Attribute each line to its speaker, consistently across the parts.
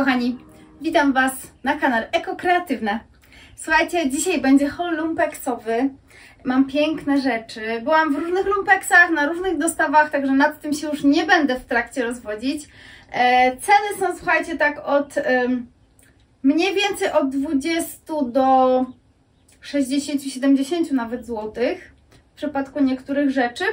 Speaker 1: Kochani, witam Was na kanale Eko Kreatywne. Słuchajcie, dzisiaj będzie haul lumpeksowy. Mam piękne rzeczy. Byłam w różnych lumpeksach, na różnych dostawach, także nad tym się już nie będę w trakcie rozwodzić. E, ceny są, słuchajcie, tak od mniej więcej od 20 do 60-70 nawet złotych przypadku niektórych rzeczy,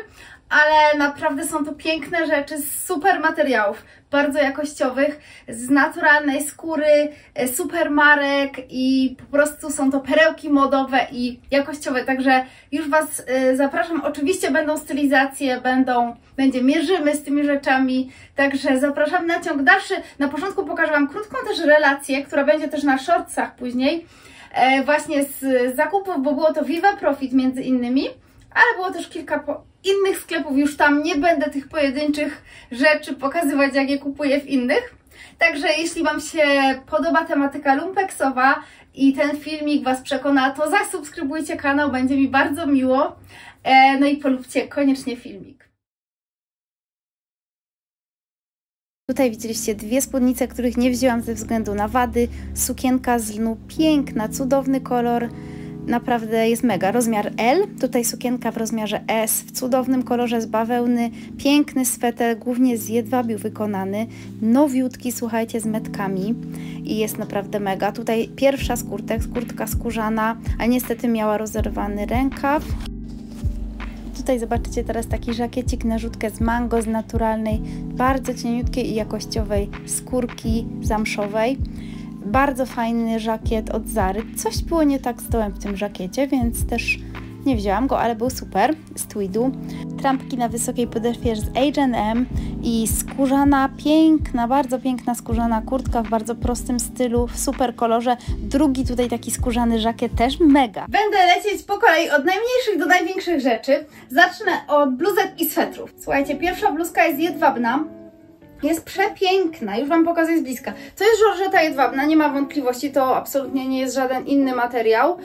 Speaker 1: ale naprawdę są to piękne rzeczy z super materiałów, bardzo jakościowych, z naturalnej skóry, e, super marek i po prostu są to perełki modowe i jakościowe, także już Was e, zapraszam. Oczywiście będą stylizacje, będą, będzie mierzymy z tymi rzeczami, także zapraszam na ciąg dalszy. Na początku pokażę Wam krótką też relację, która będzie też na shortsach później, e, właśnie z zakupów, bo było to Viva Profit między innymi, ale było też kilka innych sklepów, już tam nie będę tych pojedynczych rzeczy pokazywać, jak je kupuję w innych. Także jeśli Wam się podoba tematyka lumpeksowa i ten filmik Was przekona, to zasubskrybujcie kanał, będzie mi bardzo miło. E, no i polubcie koniecznie filmik. Tutaj widzieliście dwie spódnice, których nie wzięłam ze względu na wady. Sukienka z lnu, piękna, cudowny kolor naprawdę jest mega. Rozmiar L, tutaj sukienka w rozmiarze S, w cudownym kolorze z bawełny, piękny sweter, głównie z jedwabiu wykonany, nowiutki, słuchajcie, z metkami i jest naprawdę mega. Tutaj pierwsza skórtek, skórtka skórzana, a niestety miała rozerwany rękaw. Tutaj zobaczycie teraz taki żakiecik na rzutkę z mango, z naturalnej, bardzo cieniutkiej i jakościowej skórki zamszowej. Bardzo fajny żakiet od Zary. Coś było nie tak z dołem w tym żakiecie, więc też nie wzięłam go, ale był super z tweedu. Trampki na wysokiej podeszwie z H&M i skórzana, piękna, bardzo piękna skórzana kurtka w bardzo prostym stylu, w super kolorze. Drugi tutaj taki skórzany żakiet też mega. Będę lecieć po kolei od najmniejszych do największych rzeczy. Zacznę od bluzek i swetrów. Słuchajcie, pierwsza bluzka jest jedwabna, jest przepiękna, już Wam pokazuję z bliska. To jest żorżeta jedwabna, nie ma wątpliwości, to absolutnie nie jest żaden inny materiał.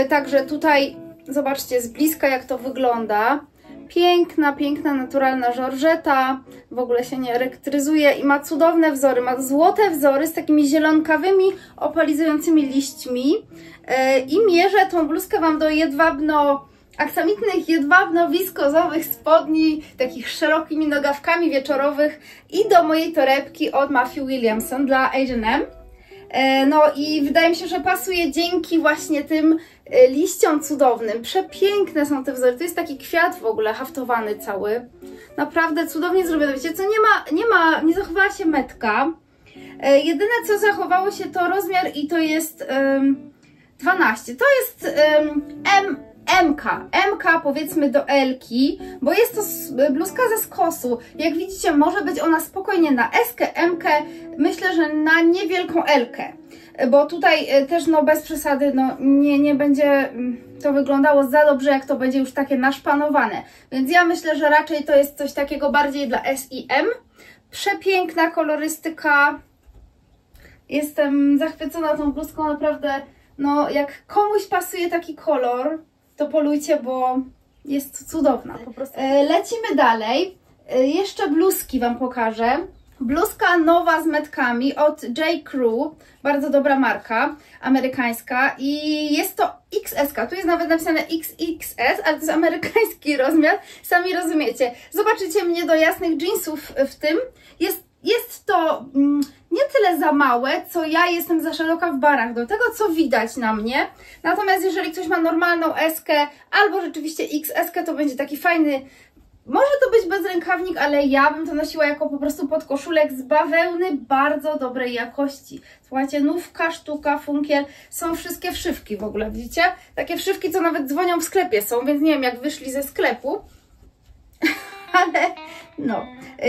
Speaker 1: Yy, także tutaj zobaczcie z bliska jak to wygląda. Piękna, piękna, naturalna żorżeta, w ogóle się nie elektryzuje i ma cudowne wzory, ma złote wzory z takimi zielonkawymi, opalizującymi liśćmi. Yy, I mierzę tą bluzkę Wam do jedwabno aksamitnych, jedwabno-wiskozowych spodni, takich szerokimi nogawkami wieczorowych i do mojej torebki od Matthew Williamson dla H&M. No i wydaje mi się, że pasuje dzięki właśnie tym e, liściom cudownym. Przepiękne są te wzory. To jest taki kwiat w ogóle haftowany cały. Naprawdę cudownie zrobione. Wiecie co, nie ma, nie ma, nie zachowała się metka. E, jedyne co zachowało się to rozmiar i to jest um, 12. To jest um, M MK, MK powiedzmy do Elki, bo jest to bluzka ze skosu. Jak widzicie, może być ona spokojnie na S, MK, myślę, że na niewielką Elkę. Bo tutaj e, też no bez przesady no nie, nie będzie mm, to wyglądało za dobrze, jak to będzie już takie naszpanowane. Więc ja myślę, że raczej to jest coś takiego bardziej dla S i M. Przepiękna kolorystyka. Jestem zachwycona tą bluzką, naprawdę no jak komuś pasuje taki kolor, to polujcie, bo jest cudowna po prostu. E, lecimy dalej. E, jeszcze bluzki Wam pokażę. Bluzka nowa z metkami od J. Crew, bardzo dobra marka, amerykańska i jest to XS, tu jest nawet napisane XXS, ale to jest amerykański rozmiar, sami rozumiecie. Zobaczycie mnie do jasnych jeansów w tym, jest, jest to mm, nie tyle za małe, co ja jestem za szeroka w barach, do tego co widać na mnie. Natomiast jeżeli ktoś ma normalną eskę albo rzeczywiście XS, to będzie taki fajny może to być bezrękawnik, ale ja bym to nosiła jako po prostu podkoszulek z bawełny bardzo dobrej jakości. Słuchajcie, nówka, sztuka, funkiel, są wszystkie wszywki w ogóle, widzicie? Takie wszywki, co nawet dzwonią w sklepie są, więc nie wiem jak wyszli ze sklepu. Ale no,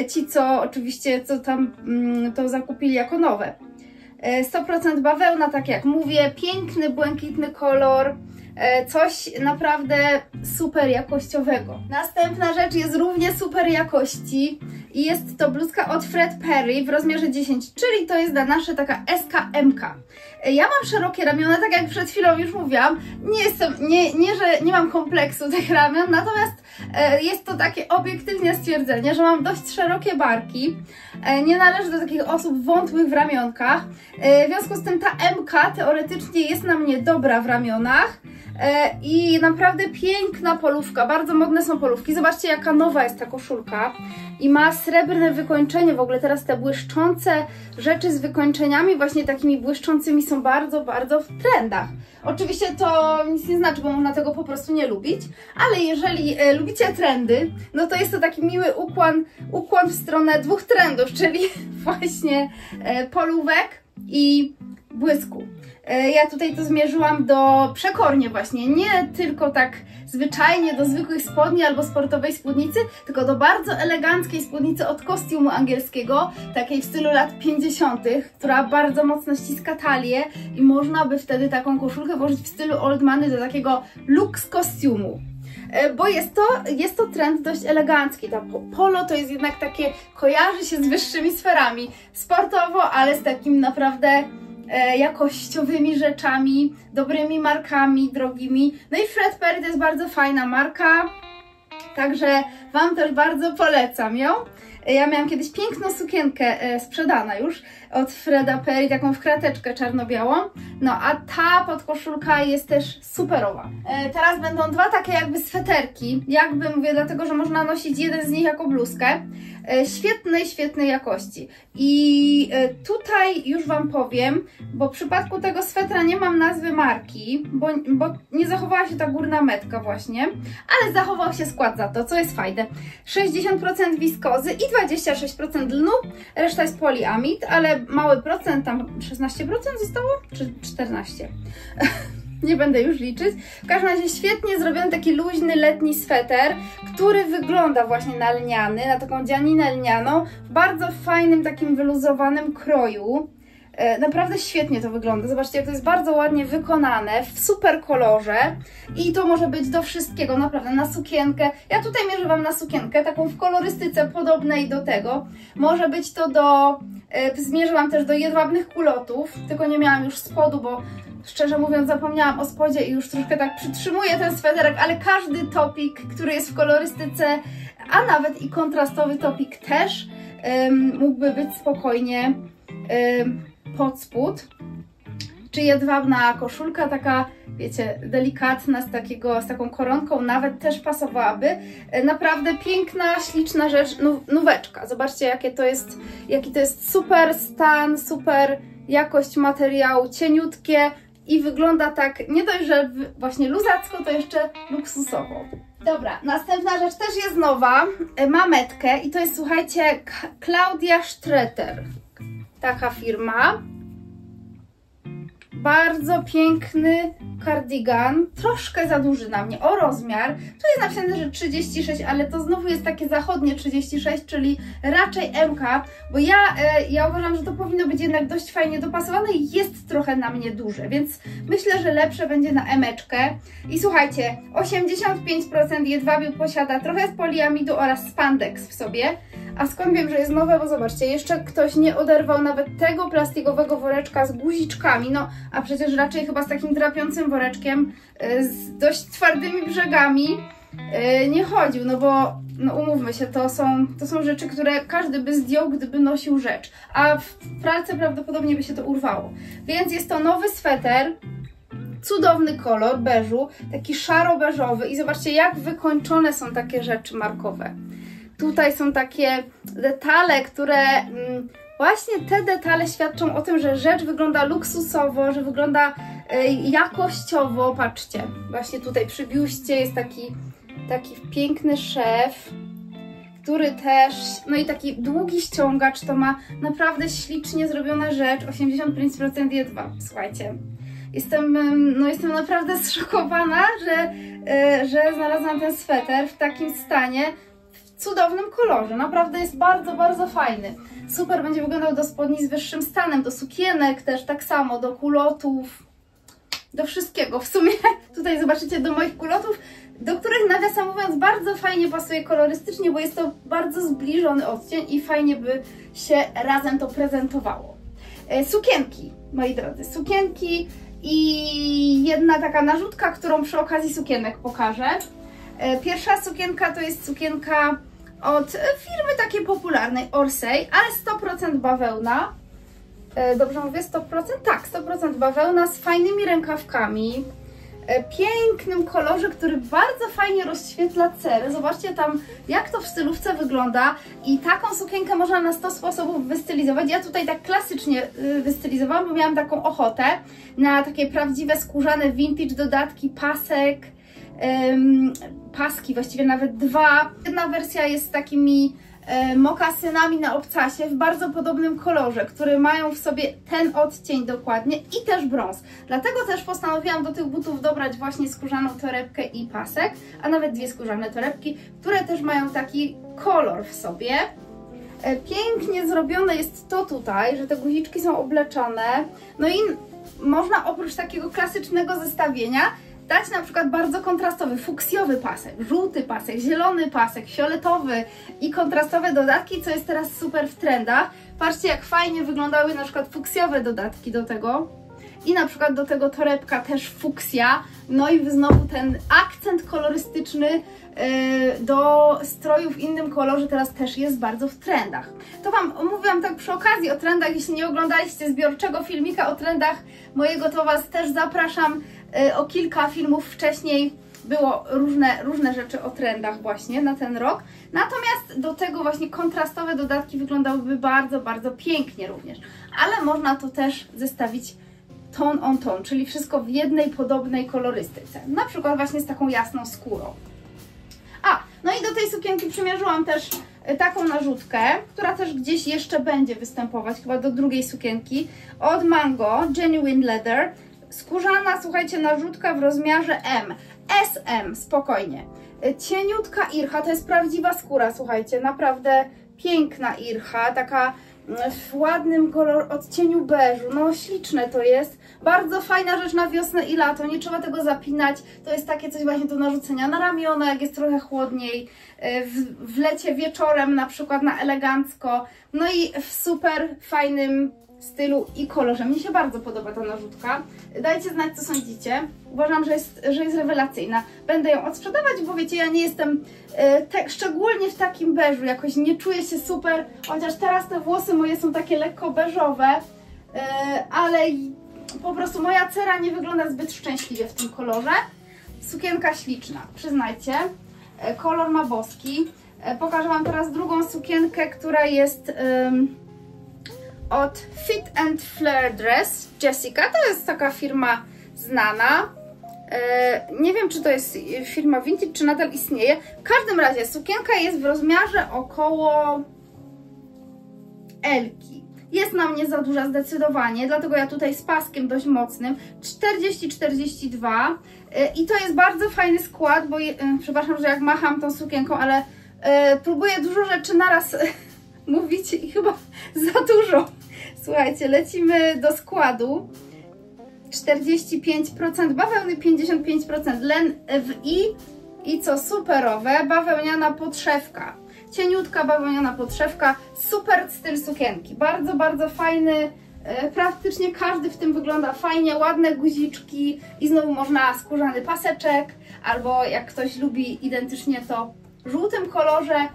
Speaker 1: ci co oczywiście co tam mm, to zakupili jako nowe. 100% e, bawełna, tak jak mówię, piękny, błękitny kolor, E, coś naprawdę super jakościowego. Następna rzecz jest również super jakości i jest to bluzka od Fred Perry w rozmiarze 10, czyli to jest dla nasze taka SKMK. E, ja mam szerokie ramiona, tak jak przed chwilą już mówiłam, nie jestem, nie, nie że nie mam kompleksu tych ramion, natomiast e, jest to takie obiektywne stwierdzenie, że mam dość szerokie barki, nie należę do takich osób wątłych w ramionkach, w związku z tym ta MK teoretycznie jest na mnie dobra w ramionach, E, I naprawdę piękna polówka, bardzo modne są polówki. Zobaczcie jaka nowa jest ta koszulka i ma srebrne wykończenie. W ogóle teraz te błyszczące rzeczy z wykończeniami właśnie takimi błyszczącymi są bardzo, bardzo w trendach. Oczywiście to nic nie znaczy, bo można tego po prostu nie lubić, ale jeżeli e, lubicie trendy, no to jest to taki miły ukłon, ukłon w stronę dwóch trendów, czyli właśnie e, polówek i błysku. E, ja tutaj to zmierzyłam do przekornie właśnie, nie tylko tak zwyczajnie do zwykłych spodni albo sportowej spódnicy, tylko do bardzo eleganckiej spódnicy od kostiumu angielskiego, takiej w stylu lat 50., która bardzo mocno ściska talię i można by wtedy taką koszulkę włożyć w stylu old money do takiego luks kostiumu e, bo jest to, jest to trend dość elegancki. Ta polo to jest jednak takie, kojarzy się z wyższymi sferami. Sportowo, ale z takim naprawdę jakościowymi rzeczami, dobrymi markami, drogimi. No i Fred Perry to jest bardzo fajna marka, także Wam też bardzo polecam ją. Ja miałam kiedyś piękną sukienkę e, sprzedana już od Freda Perry, taką w krateczkę czarno-białą. No a ta podkoszulka jest też superowa. E, teraz będą dwa takie jakby sweterki. Jakby mówię, dlatego że można nosić jeden z nich jako bluzkę. E, świetnej, świetnej jakości. I tutaj już Wam powiem, bo w przypadku tego swetra nie mam nazwy marki, bo, bo nie zachowała się ta górna metka właśnie, ale zachował się skład za to, co jest fajne. 60% wiskozy i 26% lnu, reszta jest poliamid, ale mały procent, tam 16% zostało? Czy 14%? nie będę już liczyć. W każdym razie świetnie zrobiony taki luźny letni sweter, który wygląda właśnie na lniany, na taką dzianinę lnianą, w bardzo fajnym takim wyluzowanym kroju. E, naprawdę świetnie to wygląda. Zobaczcie, jak to jest bardzo ładnie wykonane, w super kolorze i to może być do wszystkiego, naprawdę, na sukienkę. Ja tutaj mierzę Wam na sukienkę, taką w kolorystyce podobnej do tego. Może być to do... E, zmierzyłam też do jedwabnych kulotów, tylko nie miałam już spodu, bo Szczerze mówiąc, zapomniałam o spodzie i już troszkę tak przytrzymuję ten sweterek, ale każdy topik, który jest w kolorystyce, a nawet i kontrastowy topik też um, mógłby być spokojnie um, pod spód. Czy jedwabna koszulka, taka, wiecie, delikatna, z, takiego, z taką koronką, nawet też pasowałaby. E, naprawdę piękna, śliczna rzecz, nóweczka. Zobaczcie, jakie to jest, jaki to jest super stan, super jakość materiału, cieniutkie, i wygląda tak nie dość, że właśnie luzacko, to jeszcze luksusowo. Dobra, następna rzecz też jest nowa, e, ma metkę i to jest, słuchajcie, Claudia Stretter, taka firma. Bardzo piękny kardigan, troszkę za duży na mnie, o rozmiar. Tu jest napisane, że 36, ale to znowu jest takie zachodnie 36, czyli raczej MK, bo ja, e, ja uważam, że to powinno być jednak dość fajnie dopasowane i jest trochę na mnie duże, więc myślę, że lepsze będzie na emeczkę. I słuchajcie, 85% jedwabiu posiada trochę z poliamidu oraz spandex w sobie, a skąd wiem, że jest nowe? Bo zobaczcie, jeszcze ktoś nie oderwał nawet tego plastikowego woreczka z guziczkami, no a przecież raczej chyba z takim drapiącym woreczkiem y, z dość twardymi brzegami y, nie chodził, no bo no umówmy się, to są, to są rzeczy, które każdy by zdjął, gdyby nosił rzecz, a w pralce prawdopodobnie by się to urwało. Więc jest to nowy sweter, cudowny kolor beżu, taki szaro-beżowy i zobaczcie jak wykończone są takie rzeczy markowe. Tutaj są takie detale, które mm, właśnie te detale świadczą o tym, że rzecz wygląda luksusowo, że wygląda y, jakościowo. Patrzcie, właśnie tutaj przy biuście jest taki, taki piękny szef, który też, no i taki długi ściągacz, to ma naprawdę ślicznie zrobiona rzecz, 85% jedwab, słuchajcie. Jestem, no jestem naprawdę zszokowana, że, y, że znalazłam ten sweter w takim stanie, cudownym kolorze. Naprawdę jest bardzo, bardzo fajny. Super będzie wyglądał do spodni z wyższym stanem, do sukienek też tak samo, do kulotów. do wszystkiego. W sumie tutaj zobaczycie do moich kulotów, do których nawiasem mówiąc bardzo fajnie pasuje kolorystycznie, bo jest to bardzo zbliżony odcień i fajnie by się razem to prezentowało. E, sukienki, moi drodzy, sukienki i jedna taka narzutka, którą przy okazji sukienek pokażę. E, pierwsza sukienka to jest sukienka od firmy takiej popularnej Orsay, ale 100% bawełna. E, dobrze mówię 100%? Tak, 100% bawełna z fajnymi rękawkami, e, pięknym kolorze, który bardzo fajnie rozświetla cery. Zobaczcie tam, jak to w stylówce wygląda i taką sukienkę można na 100 sposobów wystylizować. Ja tutaj tak klasycznie wystylizowałam, bo miałam taką ochotę na takie prawdziwe skórzane vintage dodatki, pasek, paski, właściwie nawet dwa. Jedna wersja jest z takimi e, mokasynami na obcasie w bardzo podobnym kolorze, które mają w sobie ten odcień dokładnie i też brąz. Dlatego też postanowiłam do tych butów dobrać właśnie skórzaną torebkę i pasek, a nawet dwie skórzane torebki, które też mają taki kolor w sobie. E, pięknie zrobione jest to tutaj, że te guziczki są obleczone. No i można oprócz takiego klasycznego zestawienia dać na przykład bardzo kontrastowy, fuksjowy pasek, żółty pasek, zielony pasek, fioletowy i kontrastowe dodatki, co jest teraz super w trendach. Patrzcie jak fajnie wyglądały na przykład fuksjowe dodatki do tego. I na przykład do tego torebka też fuksja, no i znowu ten akcent kolorystyczny yy, do stroju w innym kolorze teraz też jest bardzo w trendach. To Wam mówiłam tak przy okazji o trendach, jeśli nie oglądaliście zbiorczego filmika o trendach mojego, to Was też zapraszam o kilka filmów wcześniej było różne, różne rzeczy o trendach właśnie na ten rok. Natomiast do tego właśnie kontrastowe dodatki wyglądałyby bardzo, bardzo pięknie również. Ale można to też zestawić ton on ton, czyli wszystko w jednej podobnej kolorystyce. Na przykład właśnie z taką jasną skórą. A, no i do tej sukienki przymierzyłam też y, taką narzutkę, która też gdzieś jeszcze będzie występować, chyba do drugiej sukienki, od Mango Genuine Leather. Skórzana, słuchajcie, narzutka w rozmiarze M. SM, spokojnie. Cieniutka ircha, to jest prawdziwa skóra, słuchajcie, naprawdę piękna ircha, taka mm, w ładnym kolor odcieniu beżu, no śliczne to jest, bardzo fajna rzecz na wiosnę i lato, nie trzeba tego zapinać, to jest takie coś właśnie do narzucenia na ramiona, jak jest trochę chłodniej, y, w, w lecie wieczorem na przykład na elegancko, no i w super fajnym stylu i kolorze. Mnie się bardzo podoba ta narzutka. Dajcie znać, co sądzicie. Uważam, że jest, że jest rewelacyjna. Będę ją odsprzedawać, bo wiecie, ja nie jestem te, szczególnie w takim beżu, jakoś nie czuję się super, chociaż teraz te włosy moje są takie lekko beżowe, e, ale po prostu moja cera nie wygląda zbyt szczęśliwie w tym kolorze. Sukienka śliczna, przyznajcie. E, kolor ma boski. E, pokażę Wam teraz drugą sukienkę, która jest od Fit and Flare Dress Jessica. To jest taka firma znana. E, nie wiem, czy to jest firma vintage, czy nadal istnieje. W każdym razie sukienka jest w rozmiarze około Elki. Jest na mnie za duża zdecydowanie, dlatego ja tutaj z paskiem dość mocnym. 40-42 e, i to jest bardzo fajny skład, bo e, przepraszam, że jak macham tą sukienką, ale próbuję dużo rzeczy naraz mówić i chyba za dużo. Słuchajcie, lecimy do składu. 45% bawełny, 55% len w i i co superowe, bawełniana podszewka. Cieniutka bawełniana podszewka, super styl sukienki. Bardzo, bardzo fajny, e, praktycznie każdy w tym wygląda fajnie, ładne guziczki i znowu można skórzany paseczek, albo jak ktoś lubi identycznie to w żółtym kolorze,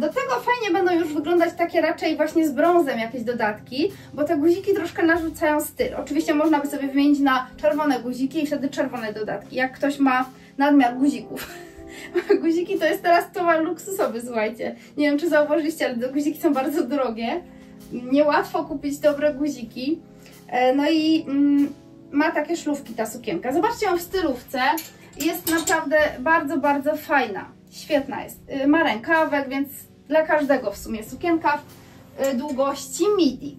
Speaker 1: do tego fajnie będą już wyglądać takie raczej właśnie z brązem jakieś dodatki, bo te guziki troszkę narzucają styl. Oczywiście można by sobie wymienić na czerwone guziki i wtedy czerwone dodatki, jak ktoś ma nadmiar guzików. guziki to jest teraz towar luksusowy, słuchajcie. Nie wiem, czy zauważyliście, ale te guziki są bardzo drogie. Niełatwo kupić dobre guziki. E, no i mm, ma takie szlówki ta sukienka. Zobaczcie ją w stylówce. Jest naprawdę bardzo, bardzo fajna. Świetna jest. Y, ma rękawek, więc dla każdego w sumie sukienka y, długości midi.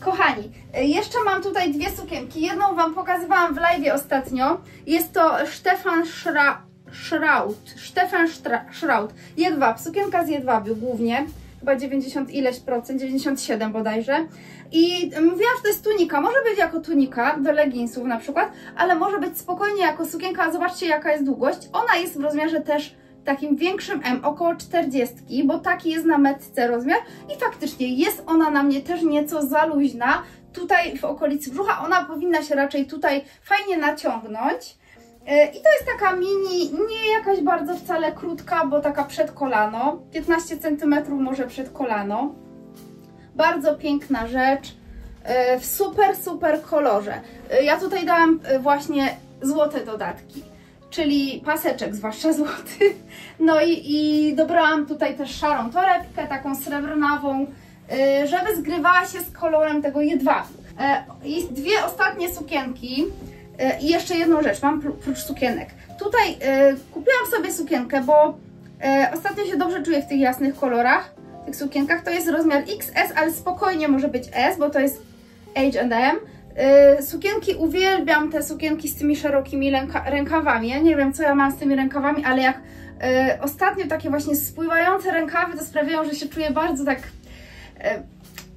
Speaker 1: Kochani, y, jeszcze mam tutaj dwie sukienki. Jedną Wam pokazywałam w live ostatnio. Jest to Stefan Schra Schraut. Stefan Schraut. Jedwab. Sukienka z jedwabiu głównie. chyba 90 ileś procent, 97 bodajże. I mówiłam, że to jest tunika, może być jako tunika do leginsów na przykład, ale może być spokojnie jako sukienka, zobaczcie jaka jest długość. Ona jest w rozmiarze też takim większym M, około 40, bo taki jest na metce rozmiar i faktycznie jest ona na mnie też nieco za luźna, tutaj w okolicy brzucha, ona powinna się raczej tutaj fajnie naciągnąć. E, I to jest taka mini, nie jakaś bardzo wcale krótka, bo taka przed kolano, 15 cm może przed kolano. Bardzo piękna rzecz, e, w super, super kolorze. E, ja tutaj dałam właśnie złote dodatki, czyli paseczek, zwłaszcza złoty. No i, i dobrałam tutaj też szarą torebkę, taką srebrnawą, żeby zgrywała się z kolorem tego jedwabiu. I dwie ostatnie sukienki, E, I jeszcze jedną rzecz mam prócz sukienek. Tutaj e, kupiłam sobie sukienkę, bo e, ostatnio się dobrze czuję w tych jasnych kolorach, w tych sukienkach. To jest rozmiar XS, ale spokojnie może być S, bo to jest H&M. Sukienki uwielbiam, te sukienki z tymi szerokimi ręka rękawami. Ja nie wiem, co ja mam z tymi rękawami, ale jak ostatnio takie właśnie spływające rękawy, to sprawiają, że się czuję bardzo tak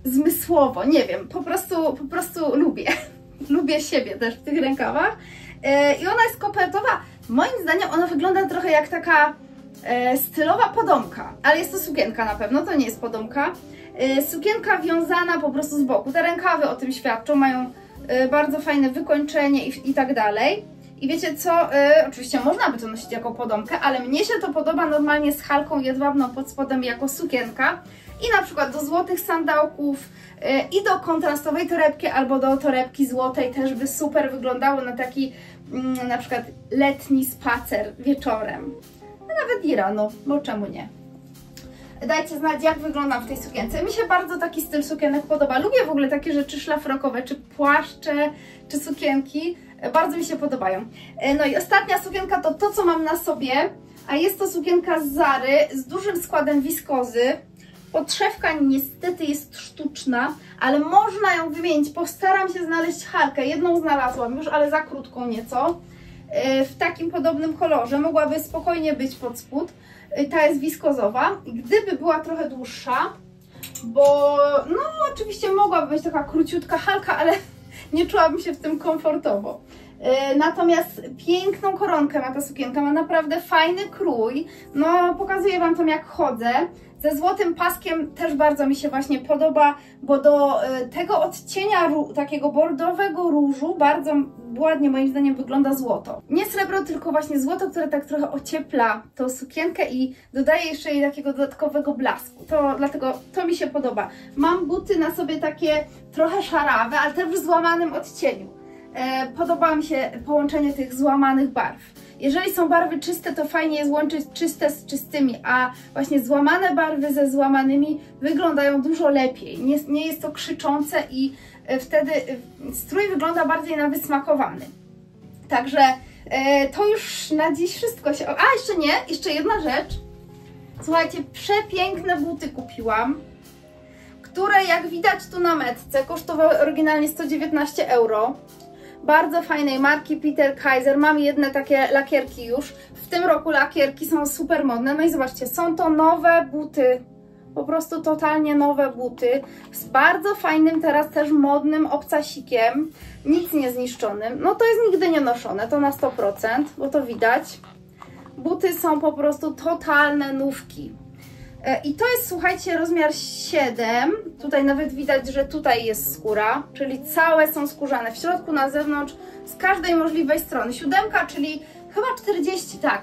Speaker 1: zmysłowo, nie wiem, po prostu, po prostu lubię. lubię siebie też w tych rękawach. I ona jest kopertowa. Moim zdaniem ona wygląda trochę jak taka stylowa podomka, ale jest to sukienka na pewno, to nie jest podomka. Sukienka wiązana po prostu z boku. Te rękawy o tym świadczą, mają bardzo fajne wykończenie i, i tak dalej. I wiecie co, oczywiście można by to nosić jako podomkę, ale mnie się to podoba normalnie z halką jedwabną pod spodem jako sukienka. I na przykład do złotych sandałków, E, i do kontrastowej torebki albo do torebki złotej też by super wyglądało na taki mm, na przykład letni spacer wieczorem. A nawet i rano, bo czemu nie? Dajcie znać, jak wyglądam w tej sukience. Mi się bardzo taki styl sukienek podoba. Lubię w ogóle takie rzeczy szlafrokowe, czy płaszcze, czy sukienki. Bardzo mi się podobają. E, no i ostatnia sukienka to to, co mam na sobie, a jest to sukienka z Zary z dużym składem wiskozy. Podszewka niestety jest sztuczna, ale można ją wymienić. Postaram się znaleźć halkę. Jedną znalazłam już, ale za krótką nieco. E, w takim podobnym kolorze. Mogłaby spokojnie być pod spód. E, ta jest wiskozowa. Gdyby była trochę dłuższa, bo no oczywiście mogłaby być taka króciutka halka, ale nie czułabym się w tym komfortowo. E, natomiast piękną koronkę ma ta sukienka, ma naprawdę fajny krój. No, pokazuję Wam tam jak chodzę. Ze złotym paskiem też bardzo mi się właśnie podoba, bo do e, tego odcienia takiego bordowego różu bardzo ładnie moim zdaniem wygląda złoto. Nie srebro, tylko właśnie złoto, które tak trochę ociepla tą sukienkę i dodaje jeszcze jej takiego dodatkowego blasku. To dlatego to mi się podoba. Mam buty na sobie takie trochę szarawe, ale też w złamanym odcieniu. E, podoba mi się połączenie tych złamanych barw. Jeżeli są barwy czyste, to fajnie jest łączyć czyste z czystymi, a właśnie złamane barwy ze złamanymi wyglądają dużo lepiej. Nie, nie jest to krzyczące i e, wtedy e, strój wygląda bardziej na wysmakowany. Także to już na dziś wszystko się... A, jeszcze nie, jeszcze jedna rzecz. Słuchajcie, przepiękne buty kupiłam, które jak widać tu na metce kosztowały oryginalnie 119 euro bardzo fajnej marki Peter Kaiser. Mam jedne takie lakierki już. W tym roku lakierki są super modne. No i zobaczcie, są to nowe buty. Po prostu totalnie nowe buty. Z bardzo fajnym teraz też modnym obcasikiem. Nic nie zniszczonym. No to jest nigdy nie noszone, to na 100%, bo to widać. Buty są po prostu totalne nówki. E, I to jest, słuchajcie, rozmiar 7. Tutaj nawet widać, że tutaj jest skóra, czyli całe są skórzane. W środku, na zewnątrz, z każdej możliwej strony. Siódemka, czyli chyba 40, tak.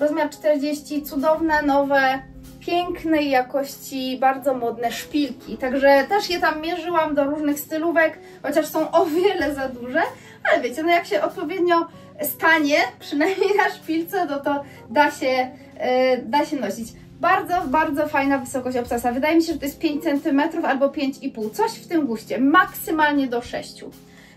Speaker 1: Rozmiar 40, cudowne, nowe, pięknej jakości, bardzo modne szpilki. Także też je tam mierzyłam do różnych stylówek, chociaż są o wiele za duże. Ale wiecie, no jak się odpowiednio stanie, przynajmniej na szpilce, no to da się, yy, da się nosić. Bardzo, bardzo fajna wysokość obcasa. Wydaje mi się, że to jest 5 cm albo 5,5. Coś w tym guście. Maksymalnie do 6.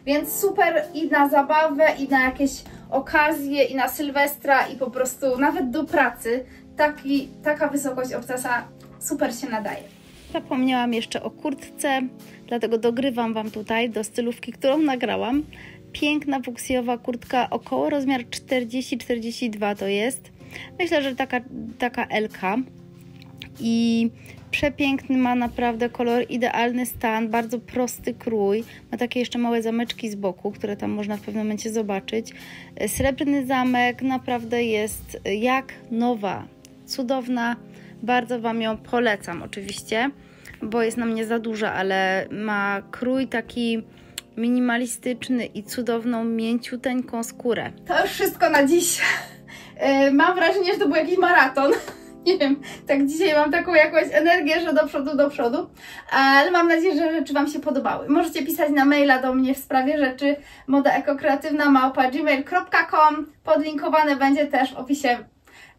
Speaker 1: Więc super i na zabawę, i na jakieś okazje, i na Sylwestra, i po prostu nawet do pracy. Taki, taka wysokość obcasa super się nadaje. Zapomniałam jeszcze o kurtce, dlatego dogrywam Wam tutaj do stylówki, którą nagrałam. Piękna fuksjowa kurtka, około rozmiar 40-42 to jest Myślę, że taka, taka LK. i przepiękny ma naprawdę kolor, idealny stan, bardzo prosty krój. Ma takie jeszcze małe zameczki z boku, które tam można w pewnym momencie zobaczyć. Srebrny zamek naprawdę jest jak nowa, cudowna. Bardzo Wam ją polecam oczywiście, bo jest na mnie za duża, ale ma krój taki minimalistyczny i cudowną, mięciuteńką skórę.
Speaker 2: To już wszystko na dziś. Yy, mam wrażenie, że to był jakiś maraton. Nie wiem, tak dzisiaj mam taką jakąś energię, że do przodu, do przodu, ale mam nadzieję, że rzeczy Wam się podobały. Możecie pisać na maila do mnie w sprawie rzeczy modaekokreatywna małpa gmail.com Podlinkowane będzie też w opisie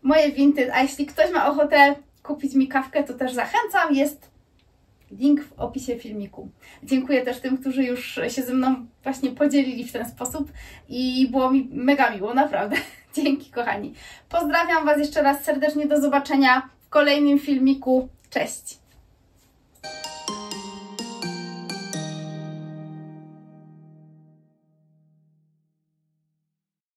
Speaker 2: moje winty, a jeśli ktoś ma ochotę kupić mi kawkę, to też zachęcam, jest link w opisie filmiku. Dziękuję też tym, którzy już się ze mną właśnie podzielili w ten sposób i było mi mega miło, naprawdę. Dzięki kochani. Pozdrawiam Was jeszcze raz serdecznie, do zobaczenia w kolejnym filmiku. Cześć!